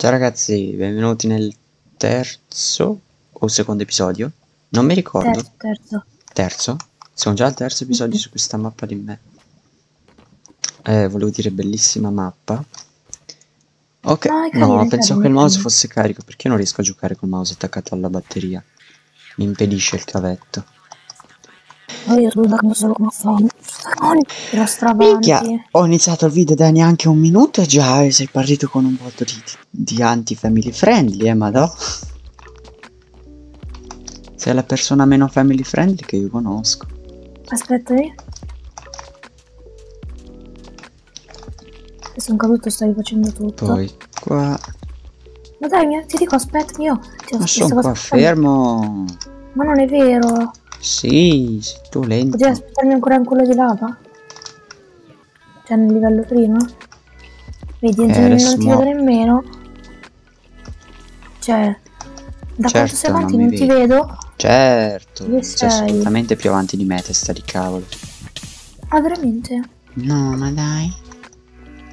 Ciao ragazzi, benvenuti nel terzo o secondo episodio? Non mi ricordo. Terzo, terzo. Terzo? Siamo già al terzo episodio Mhm. su questa mappa di me. Eh, volevo dire bellissima mappa. Ok, No, no, pensavo che il mouse fosse carico perché io non riesco a giocare col mouse attaccato alla batteria. Mi impedisce il cavetto. Oh, io sono solo come Minchia, stravanti. ho iniziato il video da neanche un minuto e già sei partito con un voto di, di anti-family friendly, eh, madò. Sei la persona meno family friendly che io conosco. Aspettami. Se sono caduto stavi facendo tutto. Poi qua... Ma dai, mi- ti dico aspettami io. Ti Ma ti sono qua fermo. Ma non è vero. Sì, sei tu lento. Potevi aspettarmi ancora in quello di lava? Cioè nel livello prima? Vedi, non, Eh, non ti vedo nemmeno. Cioè, da Certo, quanto sei avanti non non ti vedo? Certo, sei sei? assolutamente più avanti di me, testa di cavolo. Ah, veramente? No, ma dai.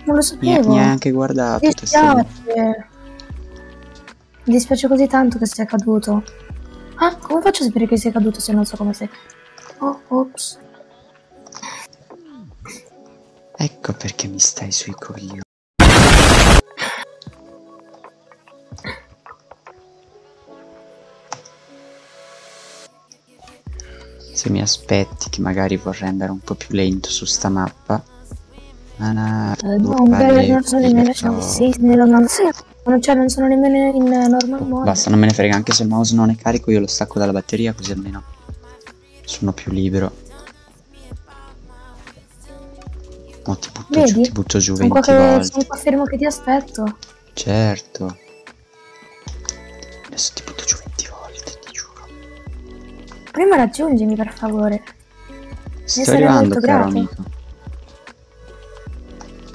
Non lo sapevo. mi hai anche guardato, Mi dispiace. Mi dispiace così tanto che sei caduto. Ah, come faccio a sapere che sei caduto se non so come sei? Oh, ops. Ecco perché mi stai sui coglioni. Se mi aspetti che magari vorrei andare un po' più lento su sta mappa. Ah, no, Eh, no, beh, non sono nemmeno sì, non, non, sì, non, cioè, non sono nemmeno in normal mode. Basta, non me ne frega, anche se il mouse non è carico, io lo stacco dalla batteria così almeno sono più libero. Mo ti butto giù, Vedi? ti butto giù sono 20 qua, che, volte. sono qua fermo che ti aspetto. Certo. Adesso ti butto giù 20 volte, ti giuro. Prima raggiungimi, per favore. Sto arrivando, caro grato. amico.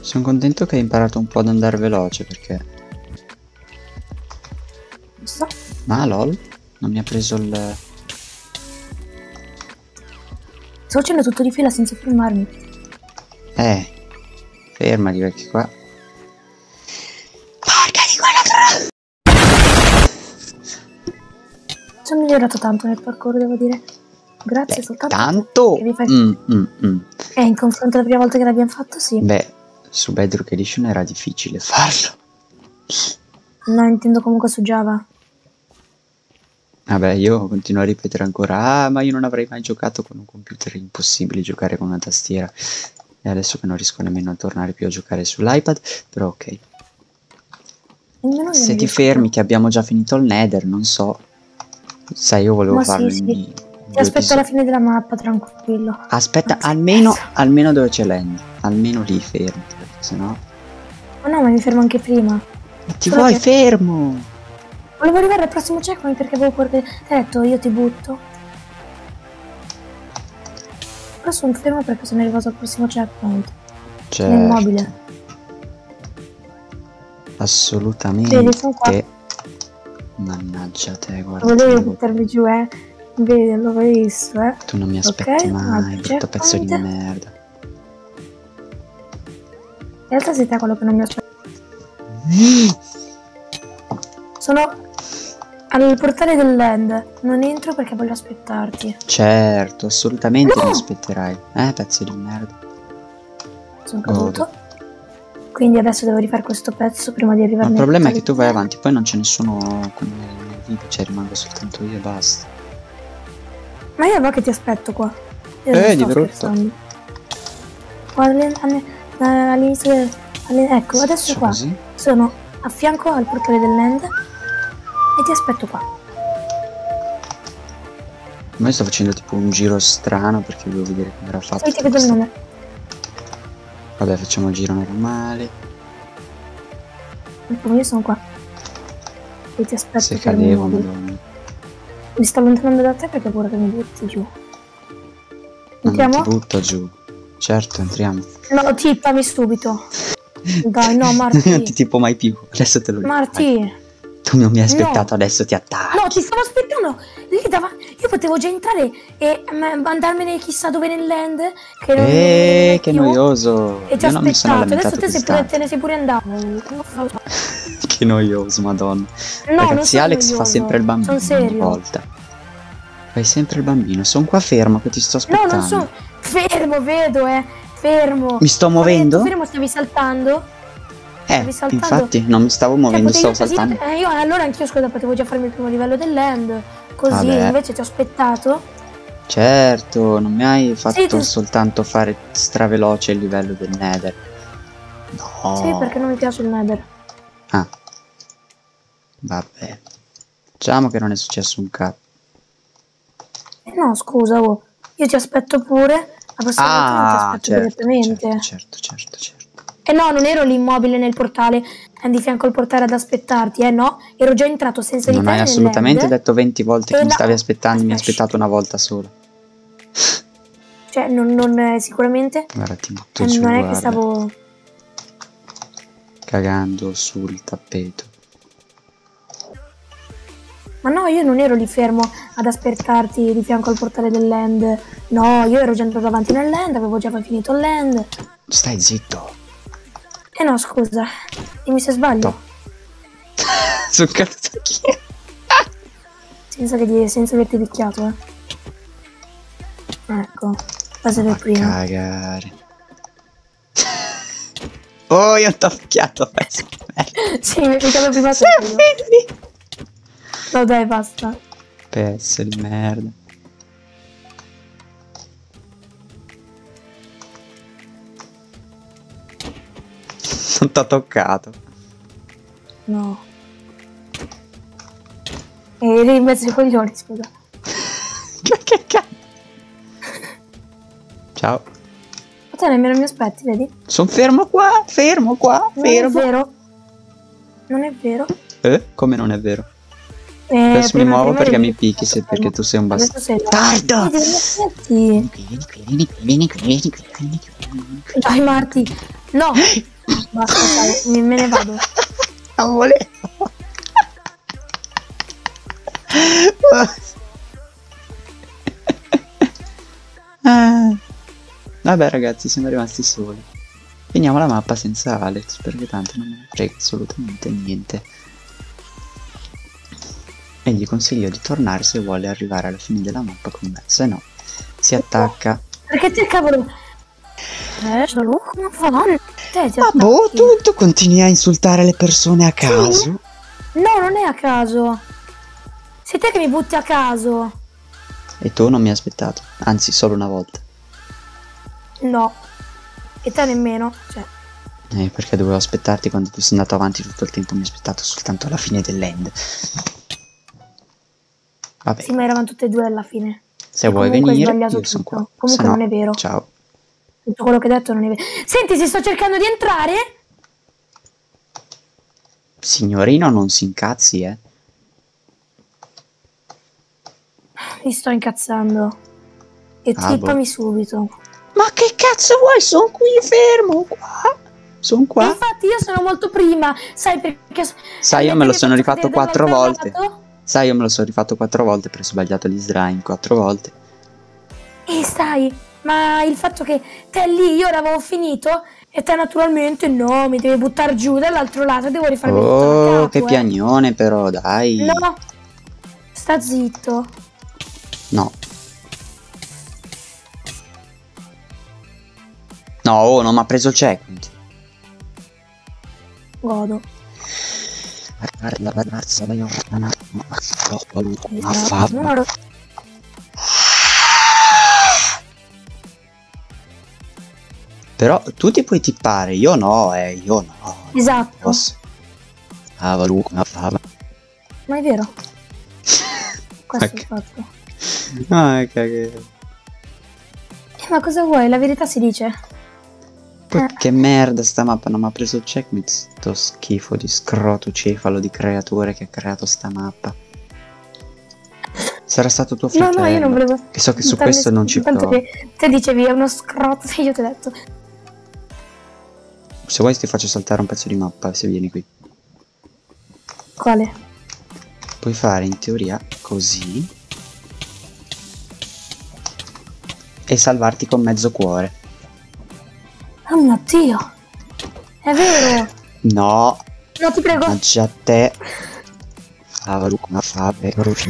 Sono contento che hai imparato un po' ad andare veloce perché... Ma lol, non mi ha preso il... Sto facendo tutto di fila senza fermarmi. Eh, fermati perché qua... Porca di quella Sono migliorato tanto nel parkour, devo dire. Grazie Beh, soltanto. tanto... fai- Mm, mm, mm. Eh, in confronto alla prima volta che l'abbiamo fatto, sì. Beh, su Bedrock Edition era difficile farlo. No, intendo comunque su Java. Vabbè, io continuo a ripetere ancora, ah, ma io non avrei mai giocato con un computer, è impossibile giocare con una tastiera. E adesso che non riesco nemmeno a tornare più a giocare sull'iPad, però ok. Se ti fermi che abbiamo già finito il Nether, non so. Sai, io volevo Ma sì, farlo sì. in Ti aspetto alla fine della mappa, tranquillo. Aspetta, almeno, almeno dove c'è l'end. Almeno lì fermati, perché sennò... Ma no, ma mi fermo anche prima. Ma ti Solo vuoi che- fermo? Volevo arrivare al prossimo checkpoint perché avevo cuore. Ti ho detto, io ti butto. Però sono fermo perché sono arrivato al prossimo checkpoint. Certo, Nell'immobile. assolutamente. Vedi, sono qua. Mannaggia te, guarda. Volevo tu- buttarmi giù, eh. Vedi, l'avevo visto, eh. Tu non mi aspetti Ok, mai, brutto pezzo di merda. In realtà sei te quello che non mi aspetta. Sono al portale del land. Non entro perché voglio aspettarti. Certo, assolutamente No! mi aspetterai. Eh, pezzo di merda. Sono caduto. Quindi adesso devo rifare questo pezzo prima di Ma arrivare il nel problema è che tu vai avanti, poi non c'è nessuno come nel video, cioè rimango soltanto io e basta. Ma io va che ti aspetto qua. Io Eh, di brutto. eh, all'inizio del- alle- ecco, adesso Faccio qua. così? Sono a fianco al portale del land. E ti aspetto qua. Ma io sto facendo tipo un giro strano perché volevo vedere come era fatto. Poi ti vedo il nome. Vabbè, facciamo il giro normale. Ecco, io sono qua. E ti aspetto Se cadevo, mobile. madonna. Mi sto allontanando da te perché ho paura che mi butti giù. Non ti Entriamo? butto giù. Certo, entriamo. No, tippami subito. Dai, no, non ti Marti. tipo mai più. Adesso te lo dico. Vai. Tu non mi hai aspettato, adesso ti attacchi. No, ti stavo aspettando. Lì dava... Io potevo già entrare e mm, andarmene chissà dove nel land. Che non Eh, che noioso. E ti ho Io aspettato. Adesso te, sei pure, te ne sei pure andato. Che noioso, madonna. No, Ragazzi, Alex fa noioso. sempre il bambino Sono ogni serio. volta. Fai sempre il bambino. Sono qua fermo che ti sto No, aspettando. non sono. Fermo, vedo, eh. Fermo. Mi sto muovendo? Fermo, stavi saltando? Eh, infatti, non mi stavo muovendo, Cioè, stavo saltando. Eh, io allora anch'io scusa, potevo già farmi il primo livello del land. Così, Vabbè. invece ti ho aspettato. Certo, non mi hai fatto tu- soltanto fare straveloce il livello del Nether. No. Sì, perché non mi piace il nether. Ah. Vabbè. Diciamo che non è successo un cazzo. Eh no, scusa, oh. Io ti aspetto pure. La prossima volta non ti Ah, aspetto certo, direttamente. certo, certo, certo, certo. Eh no, non ero lì immobile nel portale, eh, di fianco al portale ad aspettarti, eh no. Ero già entrato senza di Non hai assolutamente detto 20 volte che mi no. stavi aspettando, mi hai Aspetta, aspettato una volta sola. Cioè, non, non eh, sicuramente. Guarda, ti butto eh, non è che stavo. cagando sul tappeto. Ma no, io non ero lì fermo ad aspettarti di fianco al portale del land. No, io ero già entrato avanti nel land, avevo già finito il land. Stai zitto. No, scusa. Dimmi se sbaglio. No. Sul cazzo chi è? Senza, che di- senza averti picchiato, eh. Ecco. Cosa per Ma prima. cagare. oh, io t'ho picchiato. merda. sì, mi hai picchiato prima Sì, vedi? No, dai, basta. Pezzo di merda. Non t'ho toccato. No. E eri in mezzo ai coglioni, scusa. Che, che cazzo? Ciao. Ma te nemmeno mi aspetti, vedi? Sono fermo qua, fermo qua, Non è fermo. vero. Non è vero. Eh? Come non è vero? Eh, Adesso mi muovo perché mi picchi se- perché tu sei un bastardo. Tardo! Vieni vieni qui, vieni qui, vieni qui, vieni qui, vieni qui. Dai, Marti. No. Basta, dai, me ne vado. Non volevo. Ah. Vabbè ragazzi, siamo rimasti soli. Finiamo la mappa senza Alex, perché tanto non ne frega assolutamente niente. E gli consiglio di tornare se vuole arrivare alla fine della mappa con me, se no si attacca. Perché te, cavolo. Eh, sono come fa? Te ti Ma boh, tu, tu continui a insultare le persone a caso. No, non è a caso. Sei te che mi butti a caso. E tu non mi hai aspettato, anzi solo una volta. No. E te nemmeno. Cioè, Eh, perché dovevo aspettarti quando tu sei andato avanti tutto il tempo, mi hai aspettato soltanto alla fine dell'end. Vabbè, sì, ma eravamo tutte e due alla fine. se vuoi comunque hai venire, sbagliato io sono tutto. qua. Comunque Se no, non è vero. Ciao. Tutto quello che hai detto non è vero. Senti, se sto cercando di entrare. Signorino, non si incazzi, eh. Mi sto incazzando. E Ah, tippami boh. subito. Ma che cazzo vuoi? Sono qui fermo, qua. Sono qua. infatti io sono molto prima. Sai perché. Sai, io me lo sono rifatto quattro volte. volte. Sai, io me lo sono rifatto quattro volte perché ho sbagliato gli slime quattro volte. E stai, ma il fatto che te lì io l'avevo finito e te naturalmente no, mi devi buttare giù dall'altro lato, devo rifarmi Oh, capo, che eh. piagnone però, dai. No, sta zitto. No. No, oh, non mi ha preso il checkpoint. Godo. Ma fa... Non ero- Però tu ti puoi tippare, io no, eh, io no. Esatto, Posso. Ah, valu, ma fa... ma è vero. Questo è Ok. il fatto. Ah. Eh, ma cosa vuoi? La verità si dice. Poi Eh. che merda sta mappa, non mi ha preso il checkpoint, sto schifo di scroto cefalo di creature che ha creato sta mappa. Sarà stato tuo No, fratello. no, io non volevo. Che so che su Tanto- questo non ci tanto provo. che te dicevi è uno scrotto, e io ti ho detto. Se vuoi ti faccio saltare un pezzo di mappa se vieni qui. Quale? Puoi fare in teoria così. E salvarti con mezzo cuore. Oh mio Dio! È vero! No, No, ti prego! mannaggia a te. Cavolo, come fa vero?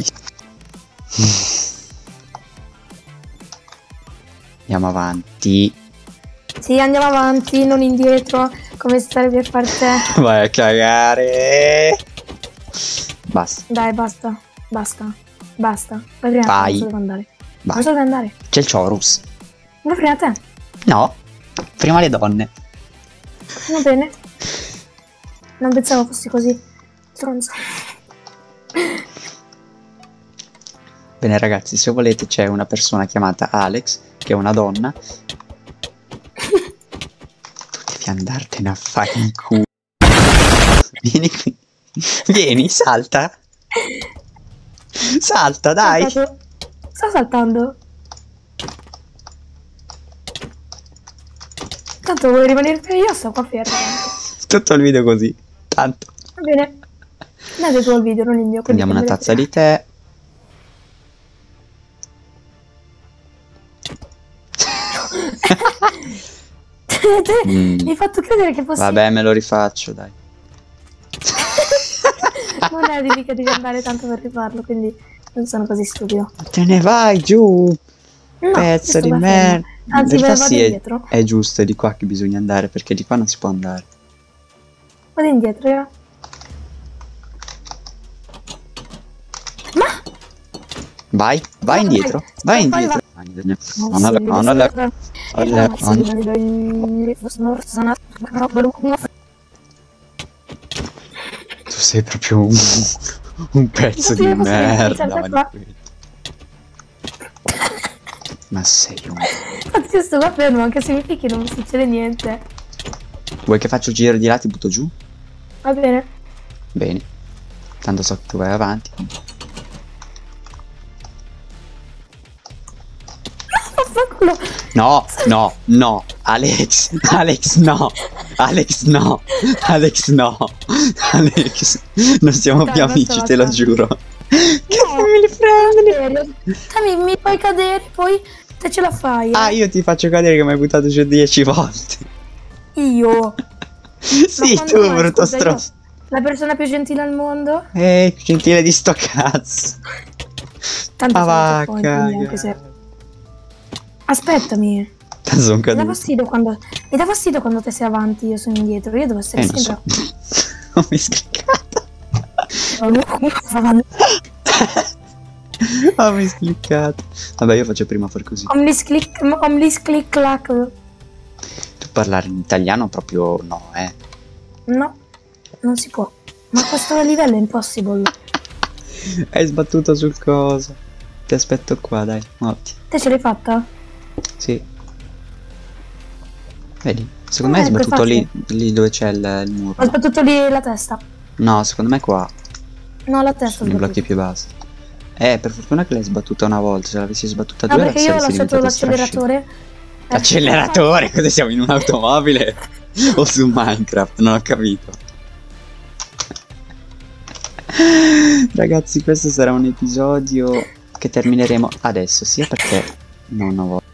Andiamo avanti. Sì, andiamo avanti, non indietro, come starebbe a far te. Vai a cagare. Basta, Dai, basta, basta, basta. Vai prima, Vai. non so dove andare. vai. Non so dove andare. C'è il Chorus. Vai prima te. No, prima le donne. Va bene. Non pensavo fossi così stronzo. Bene ragazzi, se volete c'è una persona chiamata Alex, che è una donna. Devi andartene a fare in culo. Vieni qui. Vieni, salta. Salta, dai. Saltato. Sta saltando. Tanto vuoi rimanere fermo? Io sto qua fermo. Tutto il video così. Tanto. Va bene. Date tu il video, non il mio. Prendiamo una tazza di tè. Mm. Mi hai fatto credere che fossi... Vabbè, me lo rifaccio, dai. Non è di che devi andare tanto per rifarlo, quindi non sono così stupido. Te ne vai giù. No, Pezzo di merda. Anzi, realtà vado sì, è, indietro. è giusto, è di qua che bisogna andare, perché di qua non si può andare. Vado indietro, io. Ma... Vai, vai indietro, vai vai, indietro. Non si non- vede sopra. Tu sei proprio un, un pezzo di merda. ma sei un... Infatti io sto qua fermo, anche se mi picchi non succede niente. Vuoi che faccio il giro di là ti butto giù? Va bene. Bene. Tanto so che tu vai avanti. Vaffanculo. No, no, no. Alex, Alex, no. Alex, no. Alex, no. Alex, non siamo Dai, più amici, te lo giuro. Che No. prendi? Serio? Dai, mi, fai cadere, poi te ce la fai. eh. Ah, io ti faccio cadere che mi hai buttato giù 10 volte. Io. sì, tu, mai, brutto stronzo. La persona più gentile al mondo. Eh, gentile di sto cazzo. Tanto Ah, va, checkpoint, Aspettami. Sono Mi dà fastidio quando. Mi dà fastidio quando te sei avanti, io sono indietro. Io devo essere Eh, non sempre. so. Ho miscliccato. Ho miscliccato. Vabbè, io faccio prima far così. Omnis click, omnis click clack. Tu parlare in italiano proprio no, eh. No, non si può. Ma questo livello è impossible. Hai sbattuto sul coso. Ti aspetto qua, dai. Ottimo. Te ce l'hai fatta? Sì. Vedi? Secondo me hai è sbattuto lì, lì dove c'è il, il muro. Ho sbattuto lì la testa. No, secondo me qua. No, la testa Sono i blocchi più bassi. Eh, per fortuna che l'hai sbattuta una volta. Se l'avessi sbattuta No, due, perché io ho lasciato l'acceleratore. Eh, Acceleratore? Cosa siamo in un'automobile? o su Minecraft? Non ho capito. Ragazzi, questo sarà un episodio che termineremo adesso, sia perché non ho voglia